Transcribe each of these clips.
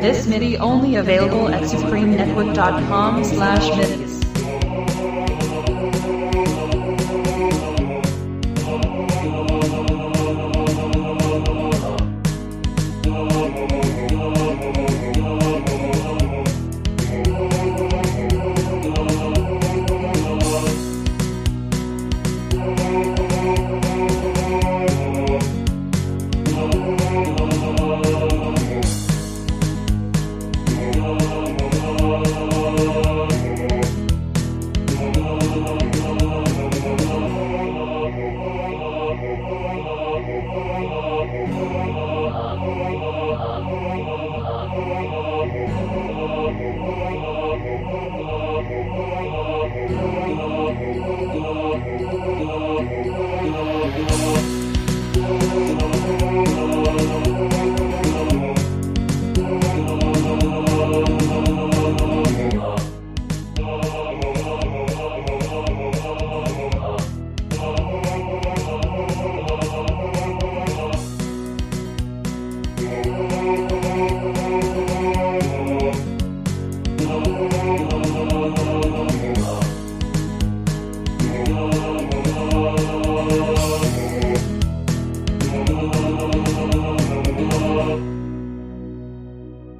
This MIDI only available at supremenetwork.com slash midis.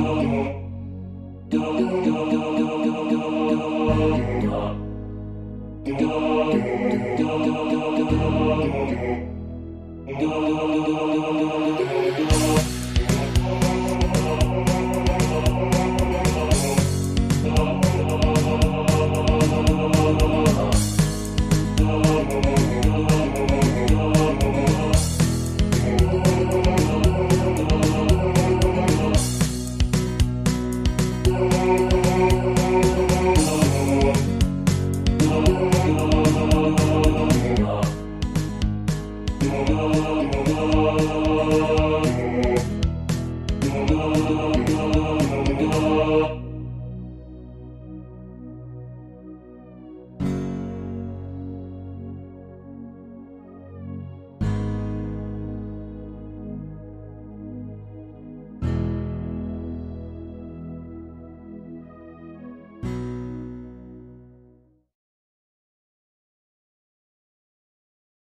do do do do do Oh.